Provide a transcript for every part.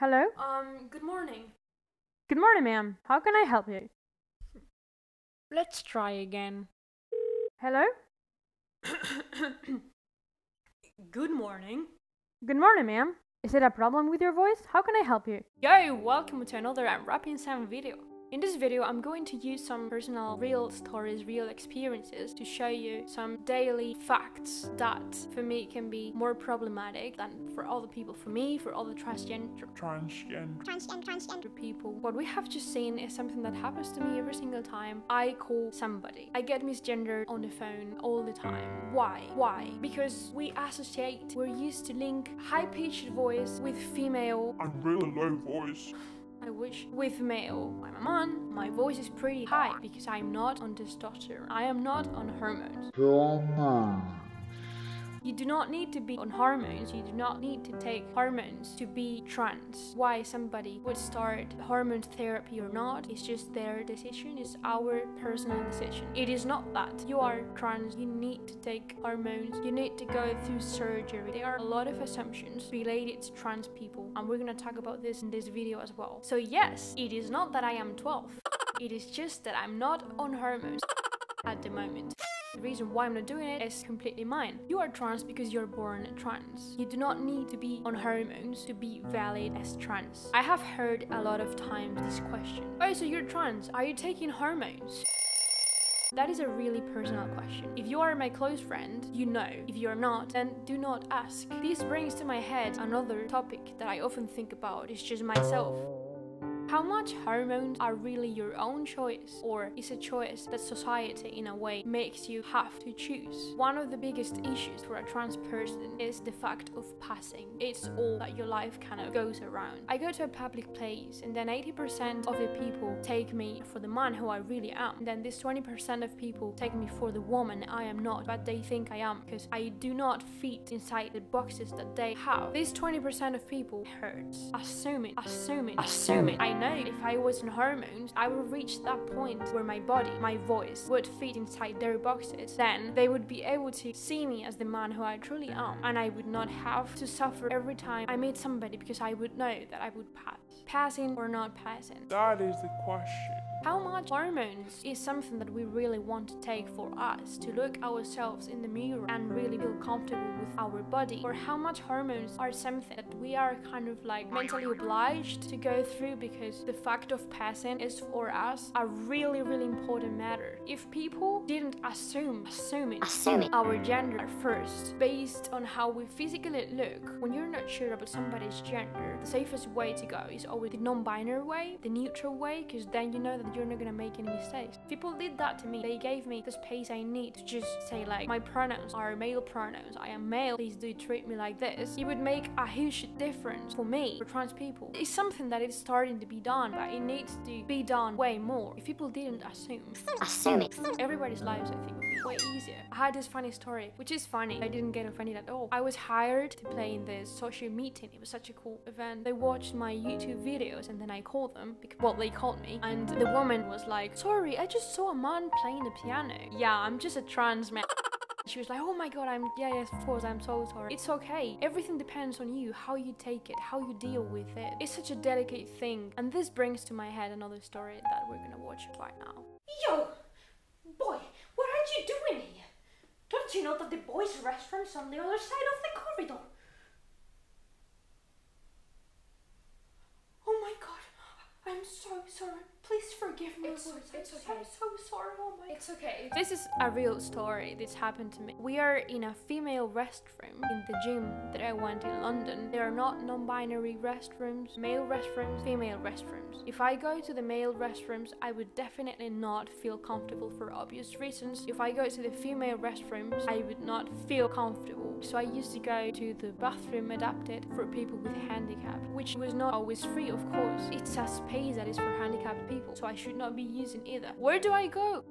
Hello? Um, good morning. Good morning, ma'am. How can I help you? Let's try again. Hello? good morning. Good morning, ma'am. Is it a problem with your voice? How can I help you? Yo, welcome to another Unwrapping Sam video. In this video, I'm going to use some personal real stories, real experiences to show you some daily facts that for me can be more problematic than for other people. For me, for other transgender transgender transgender, transgender people. What we have just seen is something that happens to me every single time I call somebody. I get misgendered on the phone all the time. Why? Why? Because we associate, we're used to link high-pitched voice with female and really low voice. I wish with male. I'm a man, my voice is pretty high because I'm not on testosterone. I am not on hormones. You do not need to be on hormones, you do not need to take hormones to be trans. Why somebody would start hormone therapy or not is just their decision, it's our personal decision. It is not that you are trans, you need to take hormones, you need to go through surgery. There are a lot of assumptions related to trans people, and we're gonna talk about this in this video as well. So, yes, it is not that I am 12, it is just that I'm not on hormones at the moment. The reason why I'm not doing it is completely mine. You are trans because you're born trans. You do not need to be on hormones to be valid as trans. I have heard a lot of times this question. Oh, so you're trans. Are you taking hormones? That is a really personal question. If you are my close friend, you know. If you're not, then do not ask. This brings to my head another topic that I often think about. It's just myself. How much hormones are really your own choice, or is a choice that society, in a way, makes you have to choose? One of the biggest issues for a trans person is the fact of passing. It's all that your life kind of goes around. I go to a public place, and then 80% of the people take me for the man who I really am. And then this 20% of people take me for the woman I am not, but they think I am because I do not fit inside the boxes that they have. This 20% of people hurts. Assuming, assuming, assuming. I know if I was on hormones, I would reach that point where my body, my voice, would fit inside their boxes. Then they would be able to see me as the man who I truly am, and I would not have to suffer every time I meet somebody because I would know that I would pass. Passing or not passing. That is the question. How much hormones is something that we really want to take for us to look ourselves in the mirror and really feel comfortable with our body? Or how much hormones are something that we are kind of like mentally obliged to go through because the fact of passing is for us a really, really important matter. If people didn't assume, assuming, assuming our gender first based on how we physically look, when you're not sure about somebody's gender, the safest way to go is always the non-binary way, the neutral way, because then you know that you're not gonna make any mistakes. People did that to me. They gave me the space I need to just say like my pronouns are male pronouns. I am male. Please do treat me like this. It would make a huge difference for me, for trans people. It's something that is starting to be done, but it needs to be done way more. If people didn't assume, assuming, everybody's lives I think way easier. I had this funny story, which is funny. I didn't get offended at all. I was hired to play in this social meeting. It was such a cool event. They watched my YouTube videos and then I called them because well they called me and the woman was like, Sorry, I just saw a man playing the piano. Yeah, I'm just a trans man. She was like, oh my god, I'm, yeah, yes, of course, I'm so sorry. It's okay. Everything depends on you, how you take it, how you deal with it. It's such a delicate thing. And this brings to my head another story that we're gonna watch right now. Yo, boy, you doing here? Don't you know that the boys' restroom's on the other side of the corridor? Oh my god, I'm so sorry. Please forgive me. It's- Lord. it's I'm okay. so, so sorry. Oh my It's okay. This is a real story. This happened to me. We are in a female restroom in the gym that I went in London. There are not non binary restrooms, male restrooms, female restrooms. If I go to the male restrooms, I would definitely not feel comfortable for obvious reasons. If I go to the female restrooms, I would not feel comfortable. So I used to go to the bathroom adapted for people with handicap, which was not always free, of course. It's a space that is for handicapped people, so I should not be using either. Where do I go?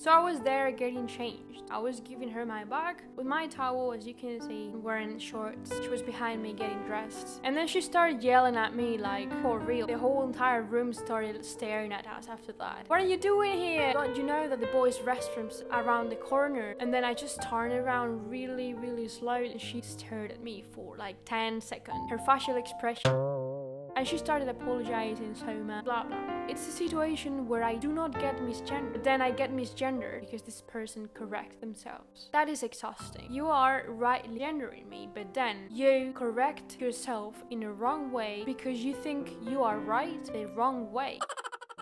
So I was there getting changed. I was giving her my bag with my towel, as you can see, wearing shorts. She was behind me getting dressed. And then she started yelling at me like, for real. The whole entire room started staring at us after that. What are you doing here? Don't you know that the boys' restrooms around the corner? And then I just turned around really, really slow and she stared at me for like 10 seconds. Her facial expression and she started apologizing so much, blah blah. It's a situation where I do not get misgendered, but then I get misgendered because this person corrects themselves. That is exhausting. You are rightly gendering me, but then you correct yourself in a wrong way because you think you are right the wrong way.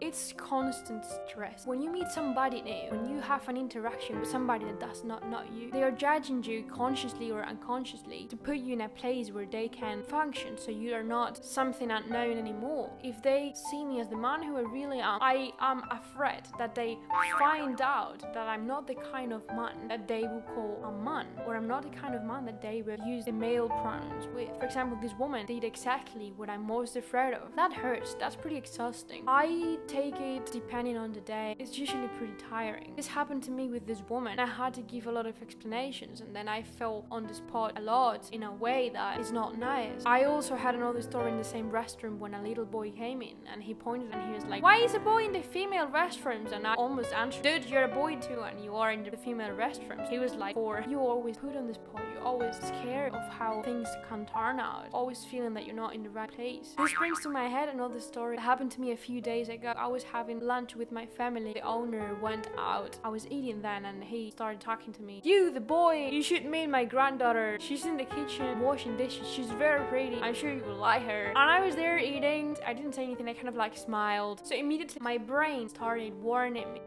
It's constant stress. When you meet somebody new, when you have an interaction with somebody that does not know you, they are judging you consciously or unconsciously to put you in a place where they can function so you are not something unknown anymore. If they see me as the man who I really am, I am afraid that they find out that I'm not the kind of man that they will call a man, or I'm not the kind of man that they will use the male pronouns with. For example, this woman did exactly what I'm most afraid of. That hurts, that's pretty exhausting. I take it depending on the day. It's usually pretty tiring. This happened to me with this woman. I had to give a lot of explanations and then I fell on the spot a lot in a way that is not nice. I also had another story in the same restroom when a little boy came in and he pointed and he was like, Why is a boy in the female restrooms? And I almost answered, Dude, you're a boy too and you are in the female restrooms. He was like, Or you always put on this spot. You're always scared of how things can turn out. Always feeling that you're not in the right place. This brings to my head another story that happened to me a few days ago. I was having lunch with my family. The owner went out. I was eating then and he started talking to me. You, the boy, you should meet my granddaughter. She's in the kitchen washing dishes. She's very pretty. I'm sure you will like her. And I was there eating. I didn't say anything. I kind of like smiled. So immediately my brain started warning me.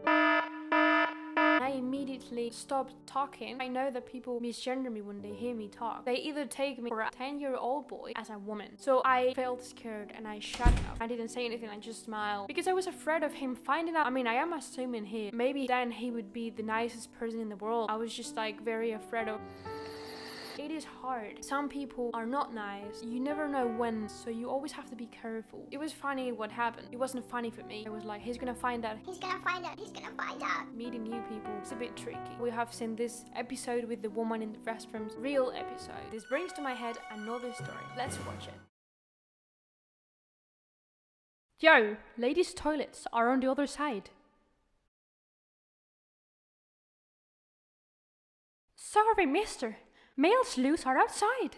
I immediately stopped talking. I know that people misgender me when they hear me talk. They either take me for a 10 year old boy as a woman. So I felt scared and I shut up. I didn't say anything, I just smiled. Because I was afraid of him finding out. I mean, I am assuming he, maybe then he would be the nicest person in the world. I was just like very afraid of. It is hard. Some people are not nice. You never know when, so you always have to be careful. It was funny what happened. It wasn't funny for me. I was like, he's gonna find out. He's gonna find out. He's gonna find out. Meeting new people is a bit tricky. We have seen this episode with the woman in the restrooms, real episode. This brings to my head another story. Let's watch it. Yo, ladies' toilets are on the other side. Sorry, mister. Male sleuths are outside.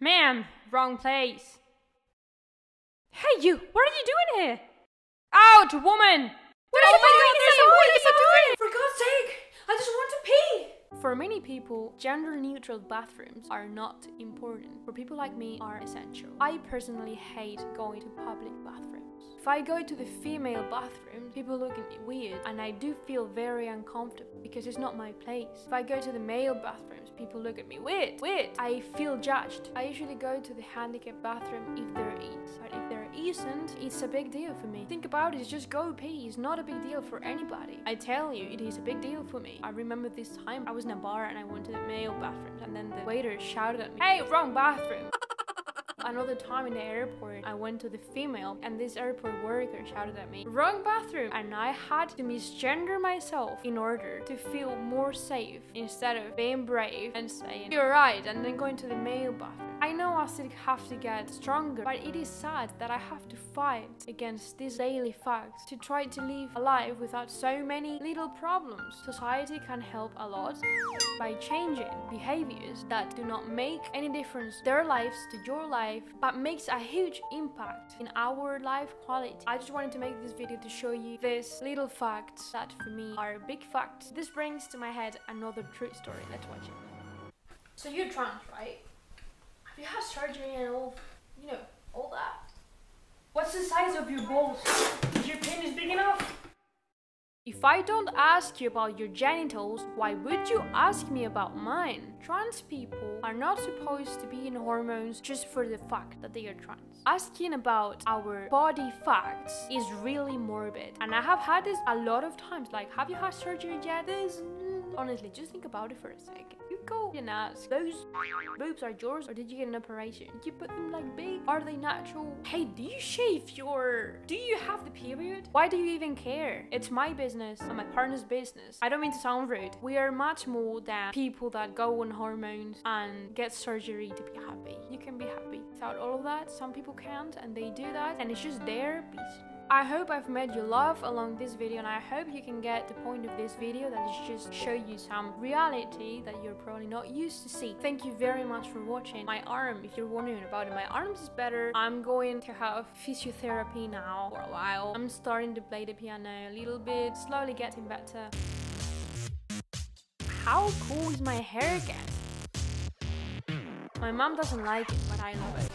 Ma'am, wrong place. Hey, you! What are you doing here? Out, woman! What are you doing? What are you doing? For God's sake! I just want to pee! For many people, gender neutral bathrooms are not important. For people like me, are essential. I personally hate going to public bathrooms. If I go to the female bathroom, people look at me weird, and I do feel very uncomfortable because it's not my place. If I go to the male bathrooms, people look at me weird, weird. I feel judged. I usually go to the handicapped bathroom if there is, but if there isn't, it's a big deal for me. Think about it, just go pee. It's not a big deal for anybody. I tell you, it is a big deal for me. I remember this time I was in a bar and I went to the male bathrooms, and then the waiter shouted at me, "Hey, wrong bathroom!" Another time in the airport, I went to the female, and this airport worker shouted at me, Wrong bathroom! And I had to misgender myself in order to feel more safe instead of being brave and saying, You're right, and then going to the male bathroom. I know I still have to get stronger, but it is sad that I have to fight against these daily facts to try to live a life without so many little problems. Society can help a lot by changing behaviors that do not make any difference their lives to your life but makes a huge impact in our life quality i just wanted to make this video to show you these little facts that for me are big facts this brings to my head another true story let's watch it So you're trans, right? Have you have surgery and all, you know, all that? What's the size of your balls? Is your penis big enough? If I don't ask you about your genitals, why would you ask me about mine? Trans people are not supposed to be in hormones just for the fact that they are trans. Asking about our body facts is really morbid. And I have had this a lot of times. Like, have you had surgery yet? This honestly, just think about it for a second. Go and ask, those boobs are yours or did you get an operation? Did you put them like big? Are they natural? Hey, do you shave your... Do you have the period? Why do you even care? It's my business and my partner's business. I don't mean to sound rude. We are much more than people that go on hormones and get surgery to be happy. You can be happy without all of that. Some people can't and they do that and it's just their business. I hope I've made you laugh along this video and I hope you can get the point of this video that is just show you some reality that you're probably not used to see. Thank you very much for watching. My arm, if you're wondering about it, my arms is better. I'm going to have physiotherapy now for a while. I'm starting to play the piano a little bit, slowly getting better. How cool is my hair again? My mom doesn't like it, but I love it.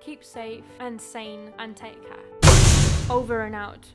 Keep safe and sane and take care. Over and out.